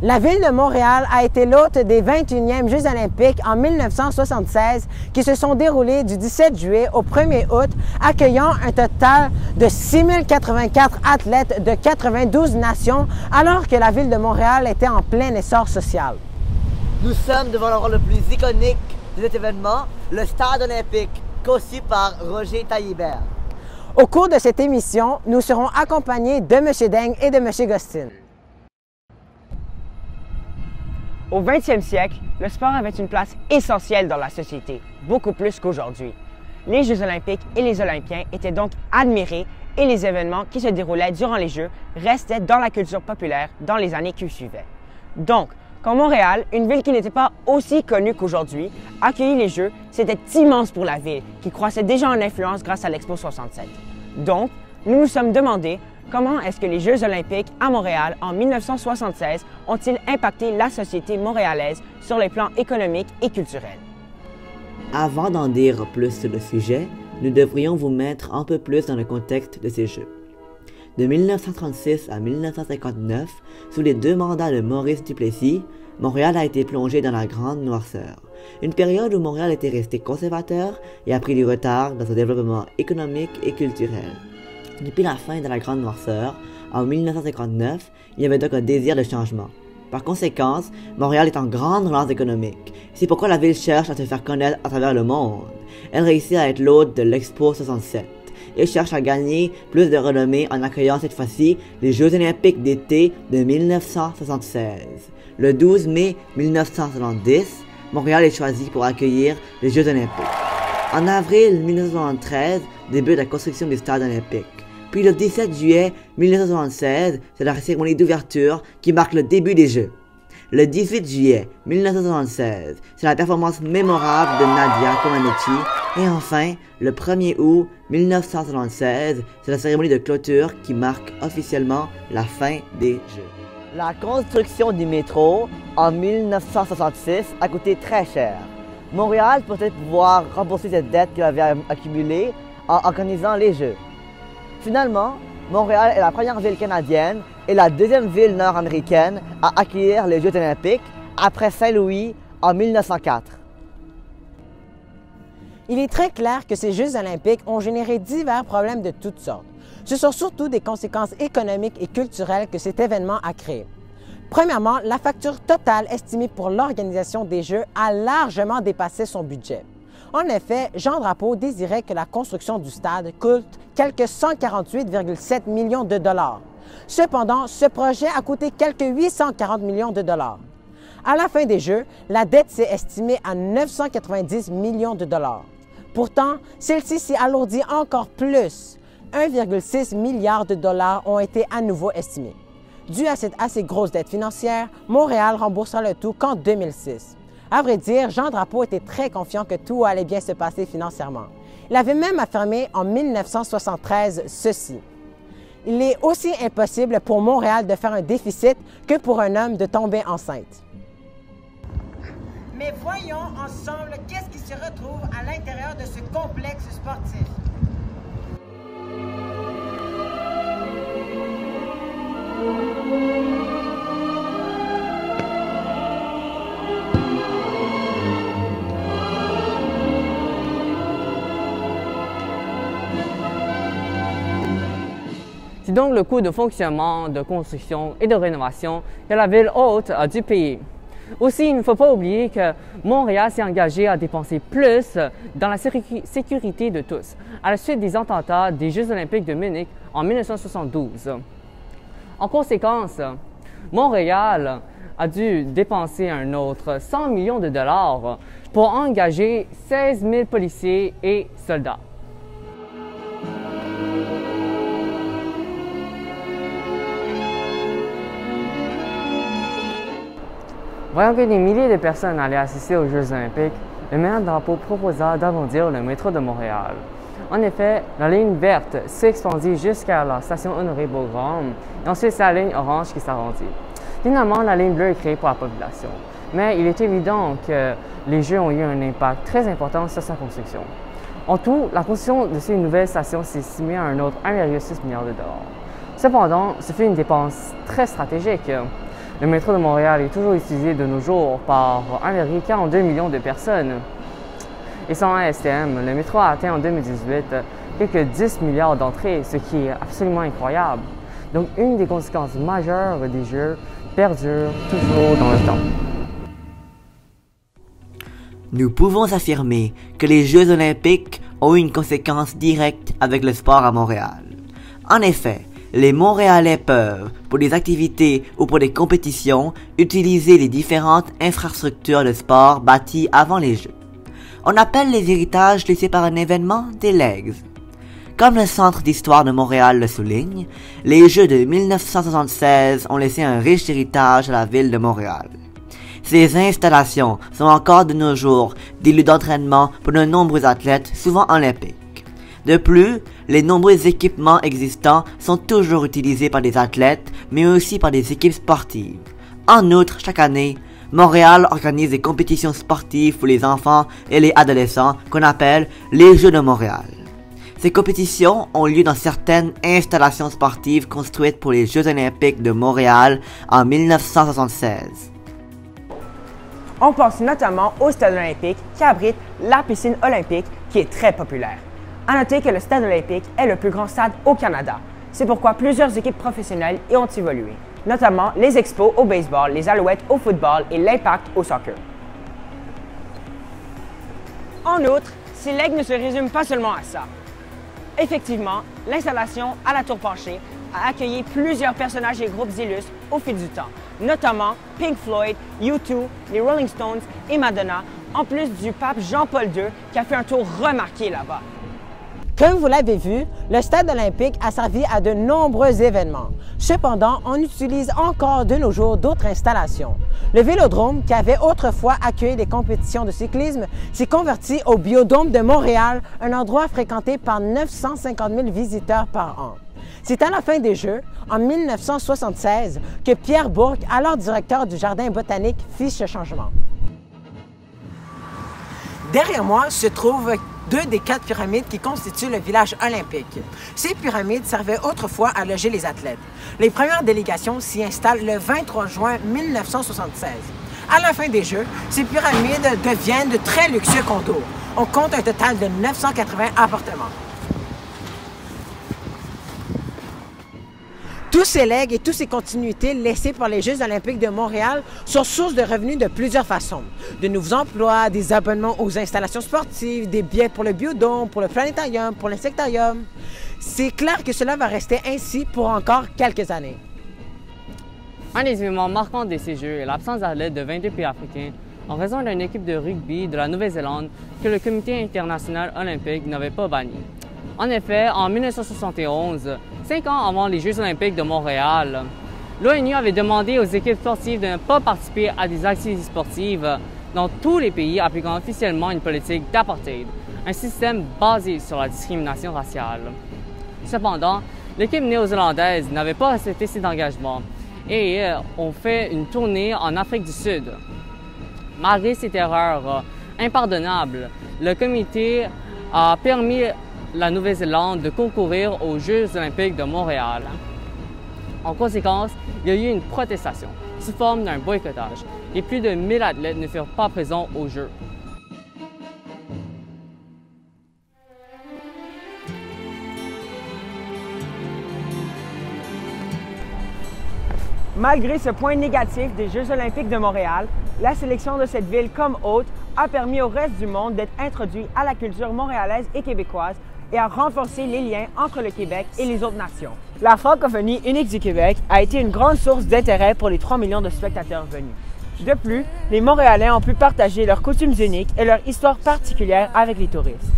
La ville de Montréal a été l'hôte des 21e Jeux olympiques en 1976 qui se sont déroulés du 17 juillet au 1er août, accueillant un total de 6084 athlètes de 92 nations, alors que la ville de Montréal était en plein essor social. Nous sommes devant l'endroit le plus iconique de cet événement, le Stade olympique, conçu par Roger Taillibert. Au cours de cette émission, nous serons accompagnés de M. Deng et de M. Gostin. Au 20e siècle, le sport avait une place essentielle dans la société, beaucoup plus qu'aujourd'hui. Les Jeux olympiques et les Olympiens étaient donc admirés et les événements qui se déroulaient durant les Jeux restaient dans la culture populaire dans les années qui suivaient. Donc, quand Montréal, une ville qui n'était pas aussi connue qu'aujourd'hui, accueillit les Jeux, c'était immense pour la ville, qui croissait déjà en influence grâce à l'Expo 67. Donc, nous nous sommes demandé Comment est-ce que les Jeux olympiques à Montréal en 1976 ont-ils impacté la société montréalaise sur les plans économiques et culturels? Avant d'en dire plus sur le sujet, nous devrions vous mettre un peu plus dans le contexte de ces Jeux. De 1936 à 1959, sous les deux mandats de Maurice Duplessis, Montréal a été plongé dans la grande noirceur. Une période où Montréal était resté conservateur et a pris du retard dans son développement économique et culturel. Depuis la fin de la Grande Noirceur, en 1959, il y avait donc un désir de changement. Par conséquent, Montréal est en grande relance économique. C'est pourquoi la ville cherche à se faire connaître à travers le monde. Elle réussit à être l'hôte de l'Expo 67 et cherche à gagner plus de renommée en accueillant cette fois-ci les Jeux olympiques d'été de 1976. Le 12 mai 1970, Montréal est choisi pour accueillir les Jeux olympiques. En avril 1973 débute la construction du stade olympique. Puis le 17 juillet 1976, c'est la cérémonie d'ouverture qui marque le début des Jeux. Le 18 juillet 1976, c'est la performance mémorable de Nadia Comaneci. Et enfin, le 1er août 1976, c'est la cérémonie de clôture qui marque officiellement la fin des Jeux. La construction du métro en 1966 a coûté très cher. Montréal peut-être pouvoir rembourser cette dette qu'il avait accumulée en organisant les Jeux. Finalement, Montréal est la première ville canadienne et la deuxième ville nord-américaine à accueillir les Jeux olympiques après Saint-Louis en 1904. Il est très clair que ces Jeux olympiques ont généré divers problèmes de toutes sortes. Ce sont surtout des conséquences économiques et culturelles que cet événement a créées. Premièrement, la facture totale estimée pour l'organisation des Jeux a largement dépassé son budget. En effet, Jean Drapeau désirait que la construction du stade coûte quelques 148,7 millions de dollars. Cependant, ce projet a coûté quelques 840 millions de dollars. À la fin des Jeux, la dette s'est estimée à 990 millions de dollars. Pourtant, celle-ci s'est alourdie encore plus. 1,6 milliard de dollars ont été à nouveau estimés. Dû à cette assez grosse dette financière, Montréal remboursera le tout qu'en 2006. À vrai dire, Jean Drapeau était très confiant que tout allait bien se passer financièrement. Il avait même affirmé en 1973 ceci. Il est aussi impossible pour Montréal de faire un déficit que pour un homme de tomber enceinte. Mais voyons ensemble qu'est-ce qui se retrouve à l'intérieur de ce complexe sportif. C'est donc le coût de fonctionnement, de construction et de rénovation que la ville haute a dû payer. Aussi, il ne faut pas oublier que Montréal s'est engagé à dépenser plus dans la sécurité de tous, à la suite des attentats des Jeux olympiques de Munich en 1972. En conséquence, Montréal a dû dépenser un autre 100 millions de dollars pour engager 16 000 policiers et soldats. Voyant que des milliers de personnes allaient assister aux Jeux olympiques, le maire Drapeau proposa d'agrandir le métro de Montréal. En effet, la ligne verte s'expandit jusqu'à la station Honoré Beaugrand et ensuite c'est la ligne orange qui s'arrondit. Finalement, la ligne bleue est créée pour la population. Mais il est évident que les Jeux ont eu un impact très important sur sa construction. En tout, la construction de ces nouvelles stations s'est estimée à un autre 1,6 milliard de dollars. Cependant, ce fut une dépense très stratégique. Le métro de Montréal est toujours utilisé de nos jours par 1,42 millions de personnes. Et sans STM, le métro a atteint en 2018 quelques 10 milliards d'entrées, ce qui est absolument incroyable. Donc une des conséquences majeures des Jeux perdure toujours dans le temps. Nous pouvons affirmer que les Jeux olympiques ont une conséquence directe avec le sport à Montréal. En effet, les Montréalais peuvent, pour des activités ou pour des compétitions, utiliser les différentes infrastructures de sport bâties avant les Jeux. On appelle les héritages laissés par un événement des legs. Comme le Centre d'histoire de Montréal le souligne, les Jeux de 1976 ont laissé un riche héritage à la ville de Montréal. Ces installations sont encore de nos jours des lieux d'entraînement pour de nombreux athlètes, souvent olympiques. De plus, les nombreux équipements existants sont toujours utilisés par des athlètes, mais aussi par des équipes sportives. En outre, chaque année, Montréal organise des compétitions sportives pour les enfants et les adolescents qu'on appelle les Jeux de Montréal. Ces compétitions ont lieu dans certaines installations sportives construites pour les Jeux olympiques de Montréal en 1976. On pense notamment au Stade olympique qui abrite la piscine olympique qui est très populaire. À noter que le Stade olympique est le plus grand stade au Canada. C'est pourquoi plusieurs équipes professionnelles y ont évolué, notamment les Expos au baseball, les Alouettes au football et l'Impact au soccer. En outre, ces legs ne se résument pas seulement à ça. Effectivement, l'installation à la tour penchée a accueilli plusieurs personnages et groupes illustres au fil du temps, notamment Pink Floyd, U2, les Rolling Stones et Madonna, en plus du pape Jean-Paul II qui a fait un tour remarqué là-bas. Comme vous l'avez vu, le stade olympique a servi à de nombreux événements. Cependant, on utilise encore de nos jours d'autres installations. Le Vélodrome, qui avait autrefois accueilli des compétitions de cyclisme, s'est converti au Biodôme de Montréal, un endroit fréquenté par 950 000 visiteurs par an. C'est à la fin des Jeux, en 1976, que Pierre Bourque, alors directeur du Jardin botanique, fit ce changement. Derrière moi se trouvent deux des quatre pyramides qui constituent le village olympique. Ces pyramides servaient autrefois à loger les athlètes. Les premières délégations s'y installent le 23 juin 1976. À la fin des Jeux, ces pyramides deviennent de très luxueux condos. On compte un total de 980 appartements. Tous ces legs et toutes ces continuités laissées par les Jeux olympiques de Montréal sont source de revenus de plusieurs façons. De nouveaux emplois, des abonnements aux installations sportives, des billets pour le biodôme, pour le planétarium, pour l'insectarium. C'est clair que cela va rester ainsi pour encore quelques années. Un des événements marquants de ces Jeux est l'absence d'athlètes de 22 pays africains en raison d'une équipe de rugby de la Nouvelle-Zélande que le Comité international olympique n'avait pas banni. En effet, en 1971, cinq ans avant les Jeux olympiques de Montréal, l'ONU avait demandé aux équipes sportives de ne pas participer à des activités sportives dans tous les pays appliquant officiellement une politique d'apartheid, un système basé sur la discrimination raciale. Cependant, l'équipe néo-zélandaise n'avait pas accepté cet engagement et euh, ont fait une tournée en Afrique du Sud. Malgré cette erreur impardonnable, le comité a permis la Nouvelle-Zélande de concourir aux Jeux olympiques de Montréal. En conséquence, il y a eu une protestation sous forme d'un boycottage et plus de 1000 athlètes ne furent pas présents aux Jeux. Malgré ce point négatif des Jeux olympiques de Montréal, la sélection de cette ville comme hôte a permis au reste du monde d'être introduit à la culture montréalaise et québécoise et à renforcer les liens entre le Québec et les autres nations. La francophonie unique du Québec a été une grande source d'intérêt pour les 3 millions de spectateurs venus. De plus, les Montréalais ont pu partager leurs coutumes uniques et leur histoire particulière avec les touristes.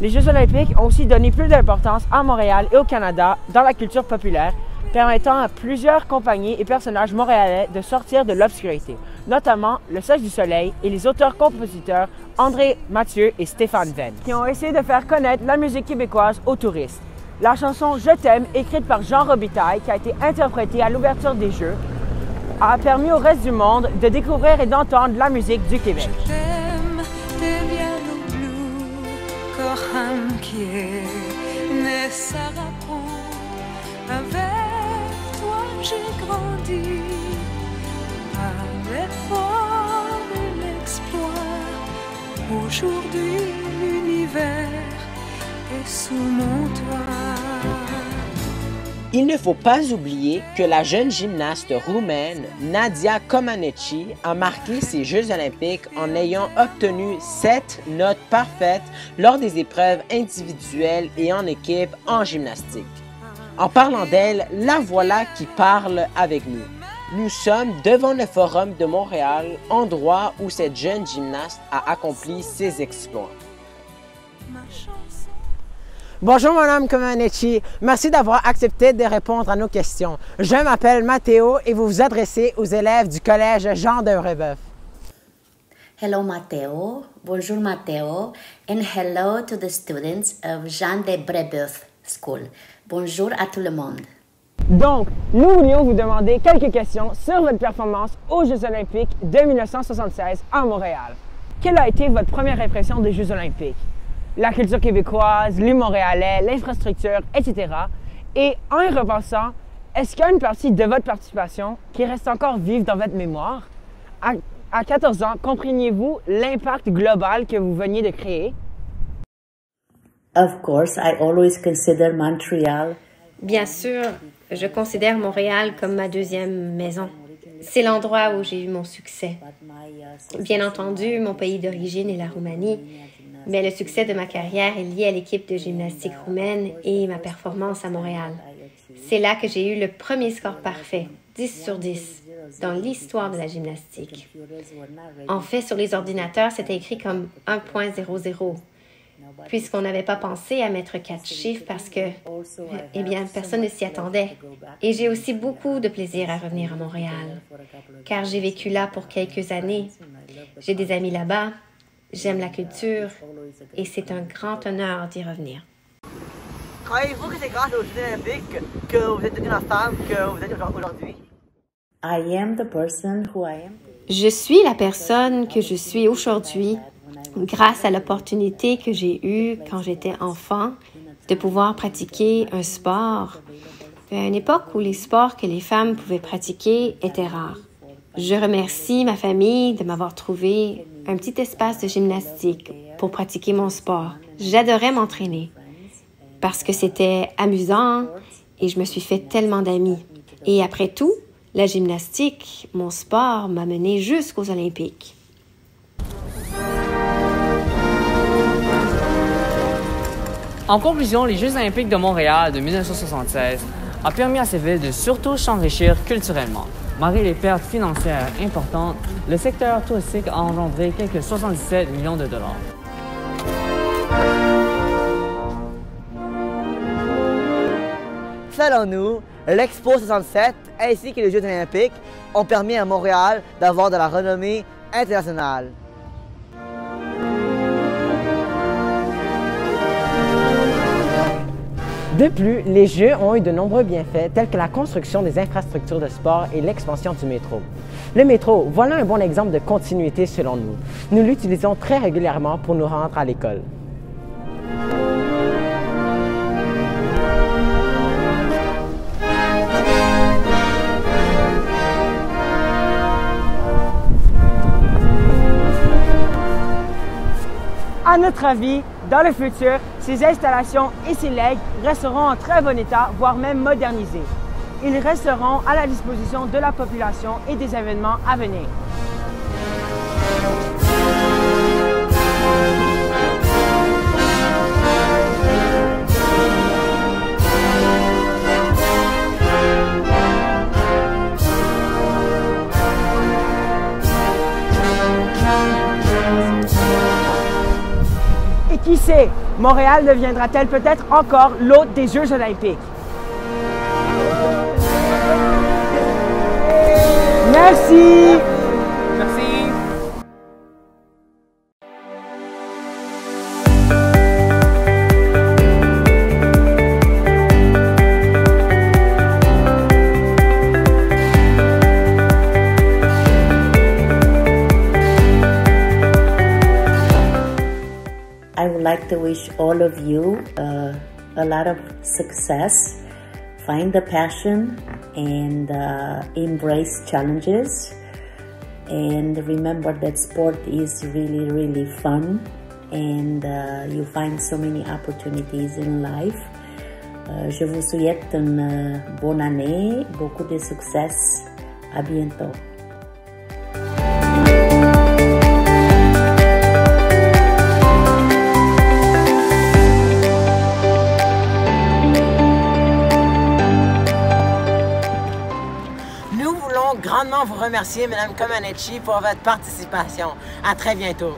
Les Jeux olympiques ont aussi donné plus d'importance à Montréal et au Canada dans la culture populaire, permettant à plusieurs compagnies et personnages montréalais de sortir de l'obscurité, notamment le Sage du Soleil et les auteurs-compositeurs André Mathieu et Stéphane Venn, qui ont essayé de faire connaître la musique québécoise aux touristes. La chanson Je t'aime, écrite par Jean Robitaille, qui a été interprétée à l'ouverture des Jeux, a permis au reste du monde de découvrir et d'entendre la musique du Québec. L'effort et l'exploit. Aujourd'hui, l'univers est sous mon toit. Il ne faut pas oublier que la jeune gymnaste roumaine Nadia Comaneci a marqué ses Jeux olympiques en ayant obtenu sept notes parfaites lors des épreuves individuelles et en équipe en gymnastique. En parlant d'elle, la voilà qui parle avec nous. Nous sommes devant le Forum de Montréal, endroit où cette jeune gymnaste a accompli ses exploits. Bonjour, mon nom Comaneci. Merci d'avoir accepté de répondre à nos questions. Je m'appelle Matteo et vous vous adressez aux élèves du collège Jean de Brébeuf. Hello, Matteo. Bonjour, Matteo. And hello to the students of Jean de Brebeuf School. Bonjour à tout le monde. Donc, nous voulions vous demander quelques questions sur votre performance aux Jeux olympiques de 1976 à Montréal. Quelle a été votre première impression des Jeux olympiques? La culture québécoise, les Montréalais, l'infrastructure, etc. Et en y repensant, est-ce qu'il y a une partie de votre participation qui reste encore vive dans votre mémoire? À, à 14 ans, compreniez-vous l'impact global que vous veniez de créer? Of course, I always consider Montreal Bien sûr, je considère Montréal comme ma deuxième maison. C'est l'endroit où j'ai eu mon succès. Bien entendu, mon pays d'origine est la Roumanie, mais le succès de ma carrière est lié à l'équipe de gymnastique roumaine et ma performance à Montréal. C'est là que j'ai eu le premier score parfait, 10 sur 10, dans l'histoire de la gymnastique. En fait, sur les ordinateurs, c'était écrit comme 1.00, puisqu'on n'avait pas pensé à mettre quatre chiffres parce que, eh bien, personne ne s'y attendait. Et j'ai aussi beaucoup de plaisir à revenir à Montréal, car j'ai vécu là pour quelques années. J'ai des amis là-bas, j'aime la culture, et c'est un grand honneur d'y revenir. Croyez-vous que c'est grâce aux Jeux olympiques que vous êtes devenue la femme que vous êtes aujourd'hui? I am the person who I am. Je suis la personne que je suis aujourd'hui grâce à l'opportunité que j'ai eue quand j'étais enfant de pouvoir pratiquer un sport à une époque où les sports que les femmes pouvaient pratiquer étaient rares. Je remercie ma famille de m'avoir trouvé un petit espace de gymnastique pour pratiquer mon sport. J'adorais m'entraîner parce que c'était amusant et je me suis fait tellement d'amis. Et après tout, la gymnastique, mon sport, m'a mené jusqu'aux Olympiques. En conclusion, les Jeux olympiques de Montréal de 1976 a permis à ces villes de surtout s'enrichir culturellement. Malgré les pertes financières importantes, le secteur touristique a engendré quelques 77 millions de dollars. Selon nous, l'Expo 67 ainsi que les Jeux olympiques ont permis à Montréal d'avoir de la renommée internationale. De plus, les Jeux ont eu de nombreux bienfaits tels que la construction des infrastructures de sport et l'expansion du métro. Le métro, voilà un bon exemple de continuité selon nous. Nous l'utilisons très régulièrement pour nous rendre à l'école. À notre avis, dans le futur, ces installations et ces legs resteront en très bon état, voire même modernisés. Ils resteront à la disposition de la population et des événements à venir. Qui sait, Montréal deviendra-t-elle peut-être encore l'hôte des Jeux olympiques? Merci! Like to wish all of you uh, a lot of success. Find the passion and uh, embrace challenges. and remember that sport is really, really fun and uh, you find so many opportunities in life. Euh, je vous souhaite une euh, bonne année, beaucoup de succès. À bientôt. Grandement vous remercier, Mme Comaneci, pour votre participation. À très bientôt.